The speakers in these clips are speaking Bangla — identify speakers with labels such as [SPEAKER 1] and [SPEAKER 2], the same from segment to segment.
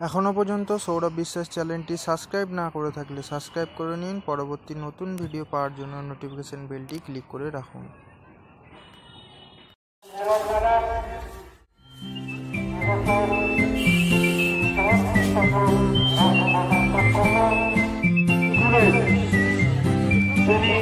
[SPEAKER 1] এখনও পর্যন্ত সৌরভ বিশ্বাস চ্যানেলটি সাবস্ক্রাইব না করে থাকলে সাবস্ক্রাইব করে নিন। পরবর্তী নতুন ভিডিও পাওয়ার জন্য নোটিফিকেশন বেলটি ক্লিক করে রাখুন।
[SPEAKER 2] সকলে মেলা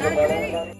[SPEAKER 3] Gracias.